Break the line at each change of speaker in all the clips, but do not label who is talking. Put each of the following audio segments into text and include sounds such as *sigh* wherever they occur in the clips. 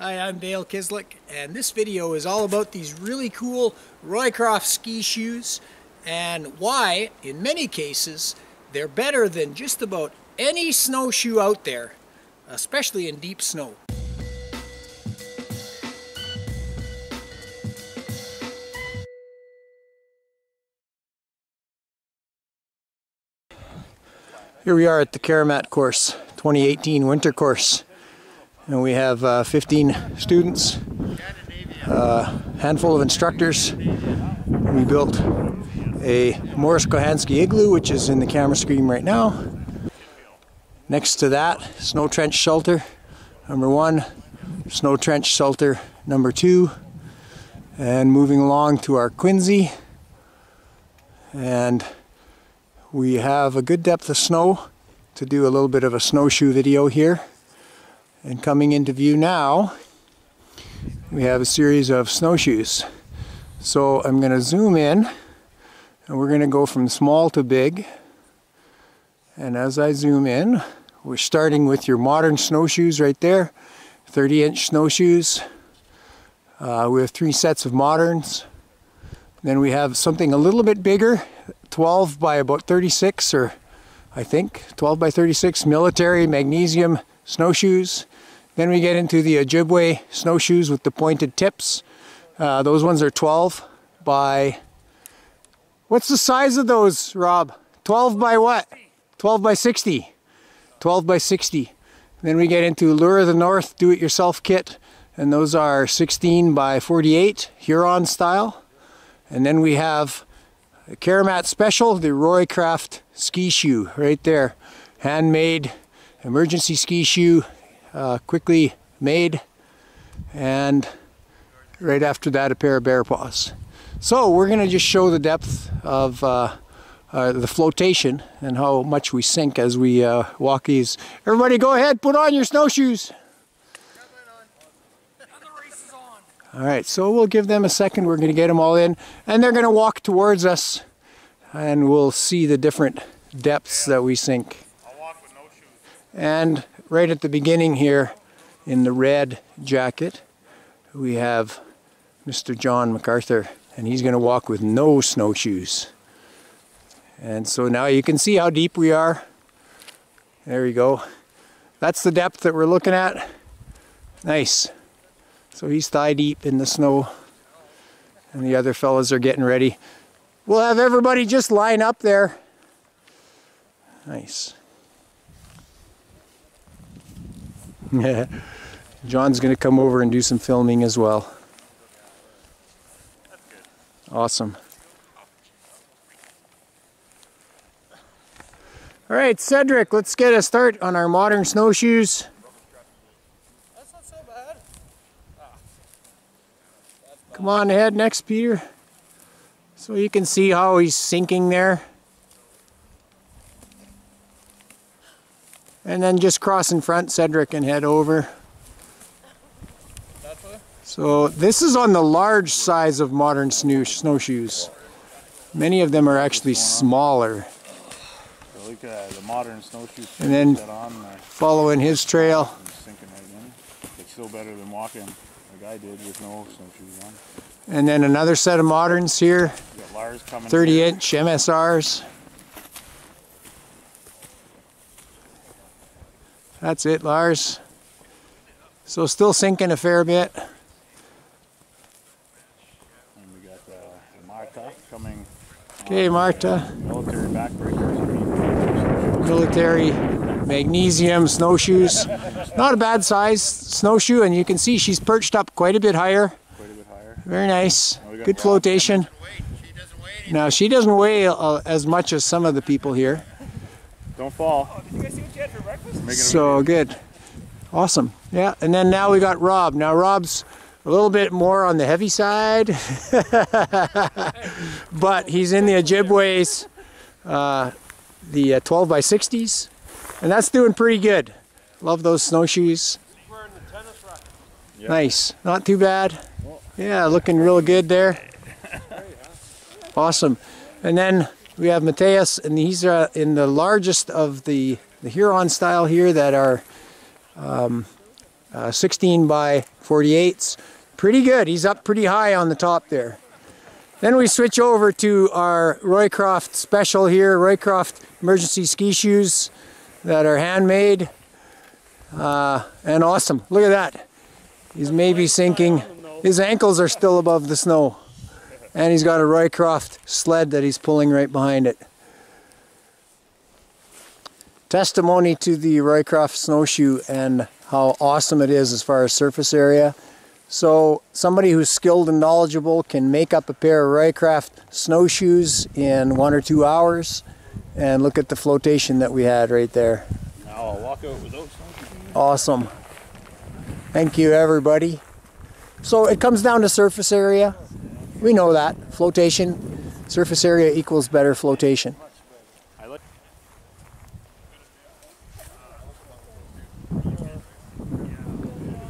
Hi, I'm Dale Kislick, and this video is all about these really cool Roycraft ski shoes and why, in many cases, they're better than just about any snowshoe out there, especially in deep snow. Here we are at the Karamat course, 2018 winter course. And we have uh, 15 students, a uh, handful of instructors. We built a Mors Kochanski igloo, which is in the camera screen right now. Next to that, snow trench shelter number one, snow trench shelter number two, and moving along to our Quincy. And we have a good depth of snow to do a little bit of a snowshoe video here. And coming into view now, we have a series of snowshoes. So I'm going to zoom in and we're going to go from small to big. And as I zoom in, we're starting with your modern snowshoes right there, 30 inch snowshoes. Uh, we have three sets of moderns. Then we have something a little bit bigger, 12 by about 36 or I think 12 by 36 military magnesium snowshoes. Then we get into the Ojibwe snowshoes with the pointed tips. Uh, those ones are 12 by, what's the size of those, Rob? 12 by what? 12 by 60. 12 by 60. Then we get into Lure of the North do-it-yourself kit, and those are 16 by 48 Huron style. And then we have Karamat Special, the Roycraft ski shoe right there. Handmade emergency ski shoe, uh, quickly made. And right after that, a pair of bear paws. So we're going to just show the depth of uh, uh, the flotation and how much we sink as we uh, walk these. Everybody go ahead, put on your snowshoes. All right, so we'll give them a second. We're going to get them all in, and they're going to walk towards us, and we'll see the different depths that we sink. And right at the beginning here, in the red jacket, we have Mr. John MacArthur, and he's going to walk with no snowshoes. And so now you can see how deep we are. There we go. That's the depth that we're looking at. Nice. So he's thigh deep in the snow. And the other fellows are getting ready. We'll have everybody just line up there. Nice. *laughs* John's going to come over and do some filming as well. Awesome. All right, Cedric, let's get a start on our modern snowshoes. Come on ahead next, Peter. So you can see how he's sinking there. And then just cross in front, Cedric, and head over. So this is on the large size of modern snow snowshoes. Many of them are actually smaller.
Look at the modern snowshoes.
And then following his trail.
It's still better than walking like I did with no snowshoes on.
And then another set of moderns here. 30 inch MSRs. That's it, Lars. So still sinking a fair bit.
And we got uh, Marta coming.
Okay, Marta.
Military backbreakers.
Military magnesium snowshoes. Not a bad size snowshoe, and you can see she's perched up quite a bit higher.
Quite a bit higher.
Very nice. Good flotation. Now she doesn't weigh uh, as much as some of the people here.
Don't fall.
Oh, did you guys see what you had for breakfast?
So good. Awesome. Yeah, and then now we got Rob. Now Rob's a little bit more on the heavy side, *laughs* but he's in the Ojibways, uh, the uh, 12 by 60s, and that's doing pretty good. Love those snowshoes.
Yep.
Nice. Not too bad. Yeah, looking real good there. *laughs* Awesome. And then we have Mateus, and he's uh, in the largest of the, the Huron style here that are um, uh, 16 by 48s. Pretty good. He's up pretty high on the top there. Then we switch over to our Roycraft special here, Roycraft emergency ski shoes that are handmade uh, and awesome. Look at that. He's maybe sinking. His ankles are still above the snow. And he's got a Roycraft sled that he's pulling right behind it. Testimony to the Roycraft snowshoe and how awesome it is as far as surface area. So somebody who's skilled and knowledgeable can make up a pair of Roycraft snowshoes in one or two hours. And look at the flotation that we had right there.
Now I'll walk out with those.
Awesome. Thank you everybody. So it comes down to surface area. We know that. Flotation, surface area equals better flotation.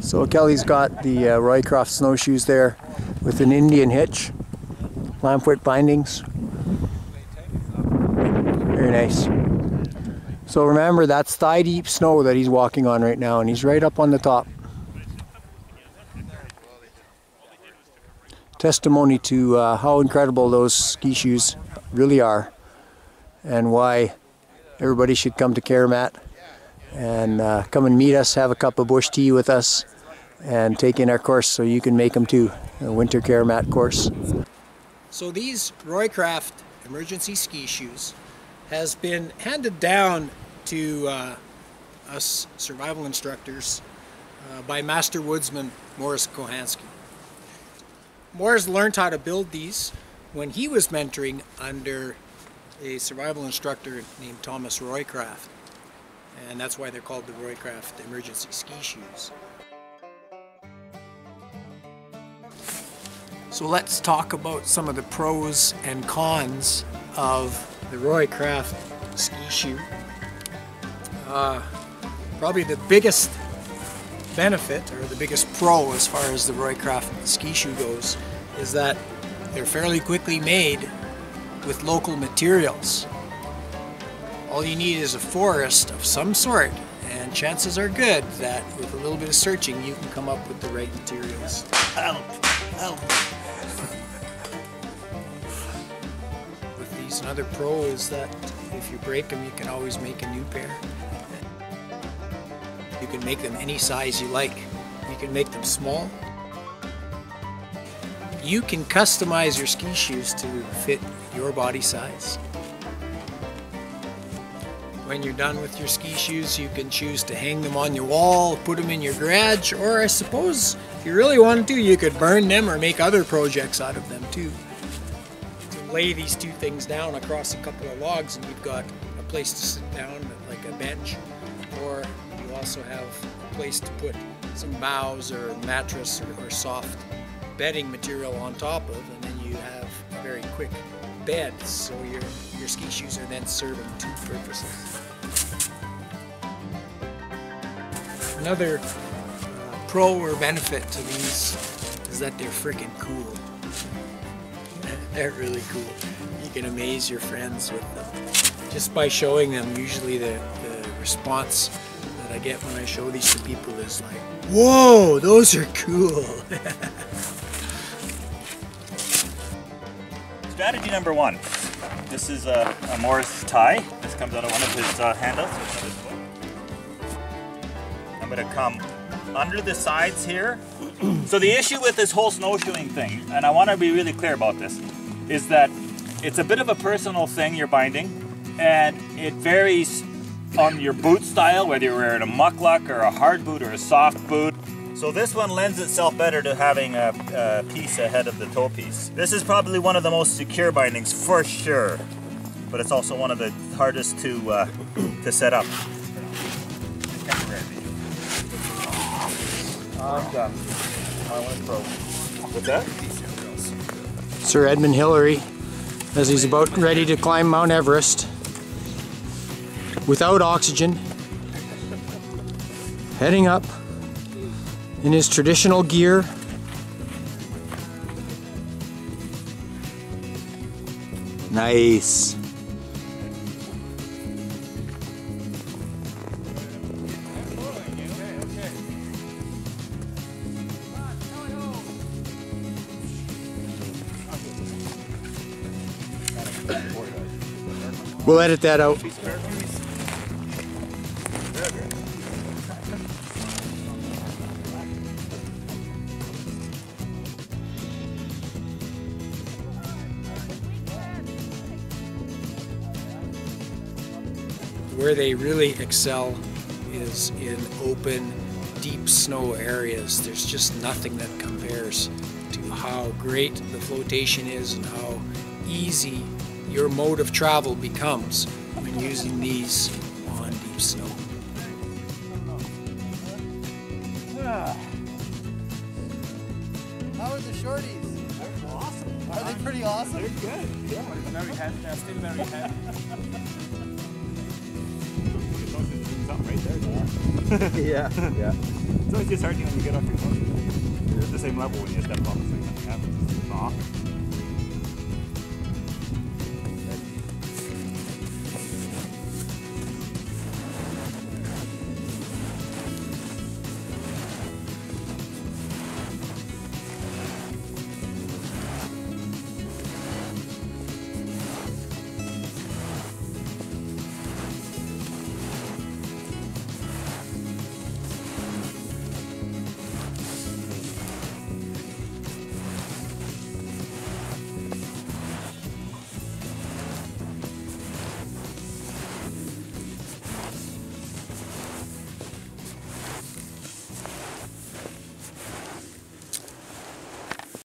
So Kelly's got the uh, Roycraft snowshoes there with an Indian hitch, lampwick bindings. Very nice. So remember, that's thigh deep snow that he's walking on right now, and he's right up on the top. Testimony to uh, how incredible those ski shoes really are, and why everybody should come to Karamat and uh, come and meet us, have a cup of bush tea with us, and take in our course so you can make them too, a winter Karamat course. So these Roycraft emergency ski shoes has been handed down to uh, us survival instructors uh, by Master Woodsman Mors Kochanski. Mors learned how to build these when he was mentoring under a survival instructor named Thomas Roycraft. And that's why they're called the Roycraft Emergency Ski Shoes. So let's talk about some of the pros and cons of the Roycraft ski shoe. Uh, probably the biggest benefit or the biggest pro as far as the Roycraft ski shoe goes is that they're fairly quickly made with local materials. All you need is a forest of some sort and chances are good that with a little bit of searching you can come up with the right materials. Help! Help! with these, another pro is that if you break them you can always make a new pair. You can make them any size you like. You can make them small. You can customize your ski shoes to fit your body size. When you're done with your ski shoes, you can choose to hang them on your wall, put them in your garage, or I suppose if you really wanted to, you could burn them or make other projects out of them too. To lay these two things down across a couple of logs and you've got a place to sit down like a bench, or you also have a place to put some boughs or mattress or, or soft bedding material on top of, and then you have a very quick bed, so your, your ski shoes are then serving two purposes. Another uh, pro or benefit to these is that they're freaking cool. *laughs* they're really cool. You can amaze your friends with them. Just by showing them, usually the, the response that I get when I show these to people is like, whoa, those are cool. *laughs*
Strategy number one. This is a, a Mors tie. This comes out of one of his uh, handles. I'm gonna come under the sides here. so the issue with this whole snowshoeing thing, and I wanna be really clear about this, is that it's a bit of a personal thing you're binding, and it varies on your boot style, whether you're wearing a mukluk or a hard boot or a soft boot. So this one lends itself better to having a, a, piece ahead of the toe piece. This is probably one of the most secure bindings for sure, but it's also one of the hardest to uh, *clears throat* to set up. I'm done. I want to throw. What's that?
Sir Edmund Hillary, as he's about ready to climb Mount Everest, without oxygen, heading up in his traditional gear. Nice.
We'll edit that out.
Where they really excel is in open, deep snow areas. There's just nothing that compares to how great the flotation is and how easy your mode of travel becomes when using these on deep snow.
How are the shorties? They're awesome. Are they pretty awesome? They're good. Yeah. *laughs*
right there.
yeah. *laughs* Yeah. *laughs*
It's always disheartening when you get off your boat. You're at the same level when you step off. It's like nothing happens. It's off.